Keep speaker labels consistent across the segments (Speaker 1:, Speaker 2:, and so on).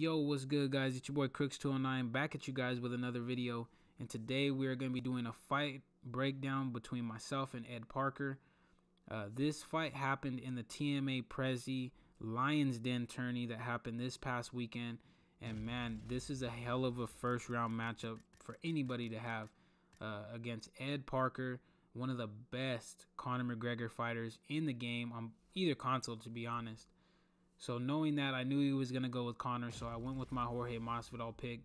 Speaker 1: Yo, what's good, guys? It's your boy Crooks209 back at you guys with another video. And today we are going to be doing a fight breakdown between myself and Ed Parker. Uh, this fight happened in the TMA Prezi Lions Den tourney that happened this past weekend. And man, this is a hell of a first round matchup for anybody to have uh, against Ed Parker, one of the best Conor McGregor fighters in the game on either console, to be honest. So knowing that, I knew he was going to go with Conor, so I went with my Jorge Masvidal pick.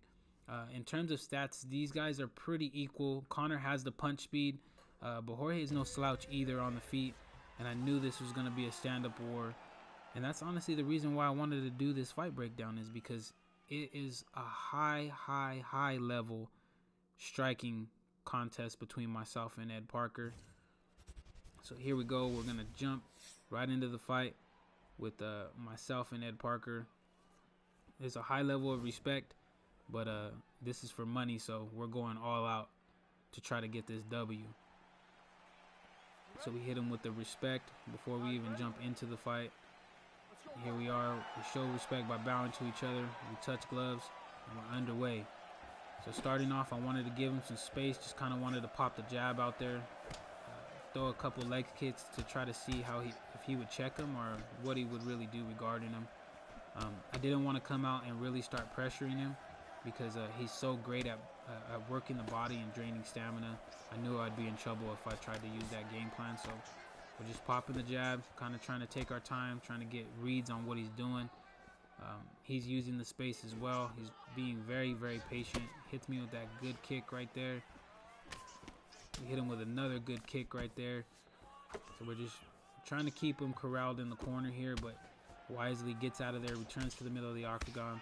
Speaker 1: Uh, in terms of stats, these guys are pretty equal. Conor has the punch speed, uh, but Jorge is no slouch either on the feet. And I knew this was going to be a stand-up war. And that's honestly the reason why I wanted to do this fight breakdown is because it is a high, high, high level striking contest between myself and Ed Parker. So here we go. We're going to jump right into the fight with uh, myself and Ed Parker. There's a high level of respect, but uh, this is for money, so we're going all out to try to get this W. So we hit him with the respect before we even jump into the fight. Here we are. We show respect by bowing to each other. We touch gloves, and we're underway. So starting off, I wanted to give him some space. Just kind of wanted to pop the jab out there throw a couple leg kicks to try to see how he he would check him or what he would really do regarding him. Um, I didn't want to come out and really start pressuring him because uh, he's so great at, uh, at working the body and draining stamina. I knew I'd be in trouble if I tried to use that game plan. So we're just popping the jab, kind of trying to take our time, trying to get reads on what he's doing. Um, he's using the space as well. He's being very, very patient. Hits me with that good kick right there. We hit him with another good kick right there. So we're just trying to keep him corralled in the corner here, but wisely gets out of there, returns to the middle of the octagon.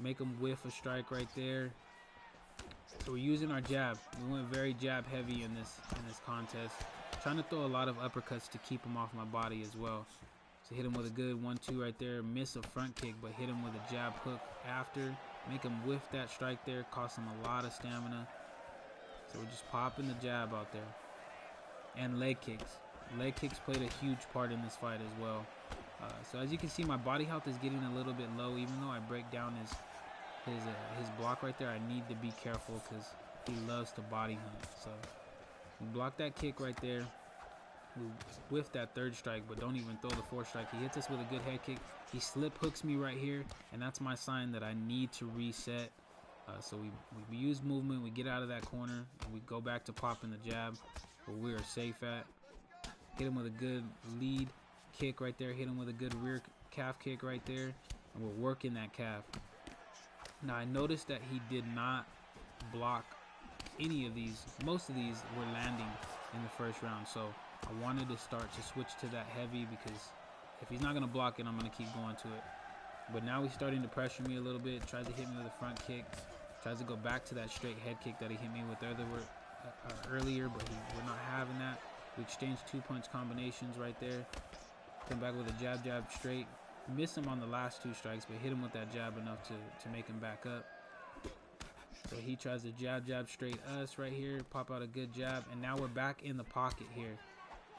Speaker 1: Make him whiff a strike right there. So we're using our jab. We went very jab heavy in this in this contest. Trying to throw a lot of uppercuts to keep him off my body as well. So hit him with a good one-two right there. Miss a front kick, but hit him with a jab hook after. Make him whiff that strike there. Cost him a lot of stamina. So we're just popping the jab out there. And leg kicks. Leg kicks played a huge part in this fight as well. Uh, so as you can see, my body health is getting a little bit low. Even though I break down his his uh, his block right there, I need to be careful because he loves to body hunt. So we block that kick right there. We whiff that third strike, but don't even throw the fourth strike. He hits us with a good head kick. He slip hooks me right here, and that's my sign that I need to reset. Uh, so we, we use movement, we get out of that corner, and we go back to popping the jab where we are safe at. Hit him with a good lead kick right there. Hit him with a good rear calf kick right there. And we're working that calf. Now I noticed that he did not block any of these. Most of these were landing in the first round. So I wanted to start to switch to that heavy because if he's not going to block it, I'm going to keep going to it. But now he's starting to pressure me a little bit. Tries to hit me with a front kick. Tries to go back to that straight head kick that he hit me with earlier, uh, earlier but he, we're not having that. We exchanged two punch combinations right there. Come back with a jab, jab straight. Miss him on the last two strikes, but hit him with that jab enough to, to make him back up. So he tries to jab, jab straight us right here. Pop out a good jab. And now we're back in the pocket here.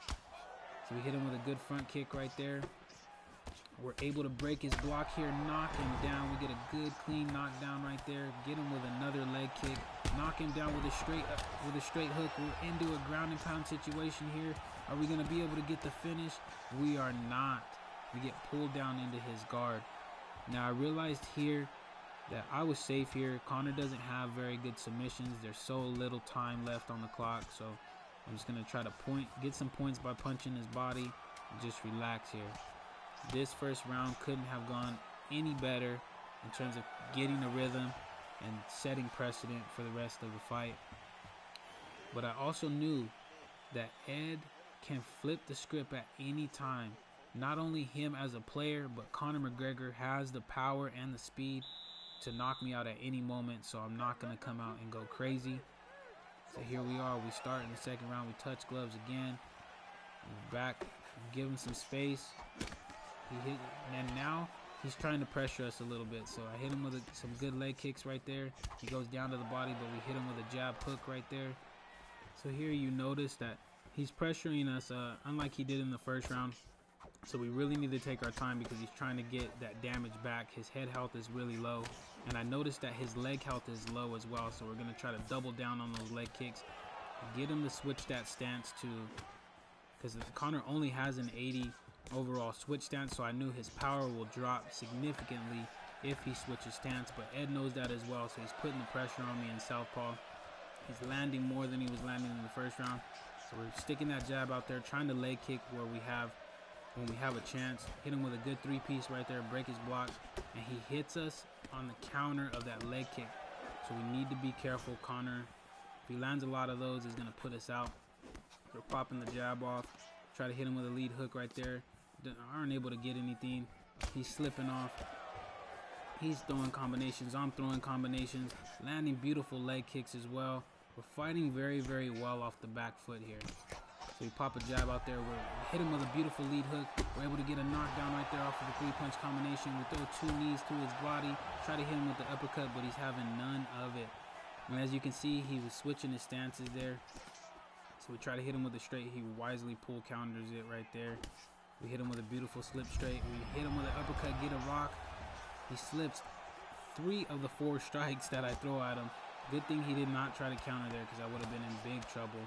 Speaker 1: So we hit him with a good front kick right there. We're able to break his block here, knock him down. We get a good clean knockdown right there. Get him with another leg kick. Knock him down with a straight uh, with a straight hook. We're into a ground and pound situation here. Are we going to be able to get the finish? We are not. We get pulled down into his guard. Now I realized here that I was safe here. Conor doesn't have very good submissions. There's so little time left on the clock. So I'm just going to try to point, get some points by punching his body. just relax here. This first round couldn't have gone any better in terms of getting the rhythm and setting precedent for the rest of the fight. But I also knew that Ed can flip the script at any time. Not only him as a player, but Conor McGregor has the power and the speed to knock me out at any moment. So I'm not going to come out and go crazy. So here we are. We start in the second round. We touch gloves again. We're back. Give him some space. He hit, and now he's trying to pressure us a little bit. So I hit him with a, some good leg kicks right there. He goes down to the body, but we hit him with a jab hook right there. So here you notice that he's pressuring us, uh, unlike he did in the first round. So we really need to take our time because he's trying to get that damage back. His head health is really low. And I noticed that his leg health is low as well. So we're going to try to double down on those leg kicks. Get him to switch that stance to... Because Conor only has an 80 overall switch stance. So I knew his power will drop significantly if he switches stance. But Ed knows that as well. So he's putting the pressure on me in southpaw. He's landing more than he was landing in the first round. So we're sticking that jab out there, trying to leg kick where we have when we have a chance. Hit him with a good three piece right there, break his block, and he hits us on the counter of that leg kick. So we need to be careful, Conor. If he lands a lot of those, he's gonna put us out. We're popping the jab off. Try to hit him with a lead hook right there. Aren't able to get anything. He's slipping off. He's throwing combinations. I'm throwing combinations. Landing beautiful leg kicks as well. We're fighting very, very well off the back foot here. So we pop a jab out there. We hit him with a beautiful lead hook. We're able to get a knockdown right there off of the three-punch combination. We throw two knees to his body. Try to hit him with the uppercut, but he's having none of it. And as you can see, he was switching his stances there. So we try to hit him with a straight. He wisely pull counters it right there. We hit him with a beautiful slip straight. We hit him with an uppercut, get a rock. He slips three of the four strikes that I throw at him. Good thing he did not try to counter there because I would have been in big trouble.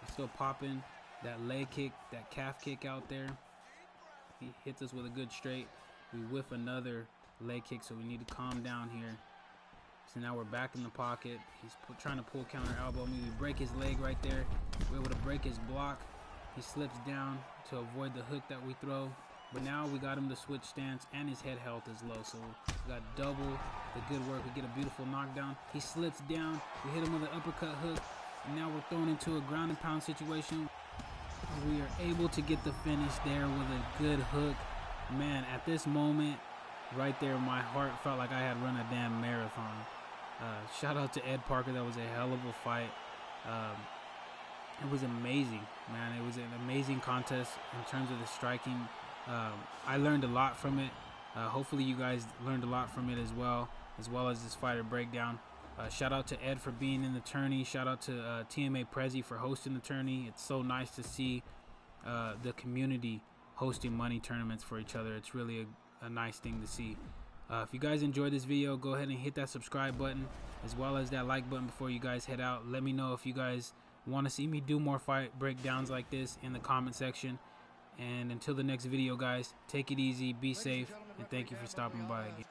Speaker 1: He's still popping that leg kick, that calf kick out there. He hits us with a good straight. We whiff another leg kick, so we need to calm down here. So now we're back in the pocket. He's trying to pull counter elbow me. We break his leg right there. We're able to break his block. He slips down to avoid the hook that we throw. But now we got him to switch stance and his head health is low. So we got double the good work. We get a beautiful knockdown. He slips down. We hit him with an uppercut hook. And now we're thrown into a ground and pound situation. We are able to get the finish there with a good hook. Man, at this moment, right there, my heart felt like I had run a damn marathon. Uh, shout out to Ed Parker. That was a hell of a fight. Um, it was amazing, man. It was an amazing contest in terms of the striking. Um, I learned a lot from it. Uh, hopefully, you guys learned a lot from it as well, as well as this fighter breakdown. Uh, shout out to Ed for being in the tourney. Shout out to uh, TMA Prezi for hosting the tourney. It's so nice to see uh, the community hosting money tournaments for each other. It's really a, a nice thing to see. Uh, if you guys enjoyed this video, go ahead and hit that subscribe button as well as that like button before you guys head out. Let me know if you guys want to see me do more fight breakdowns like this in the comment section. And until the next video, guys, take it easy, be safe, and thank you for stopping by again.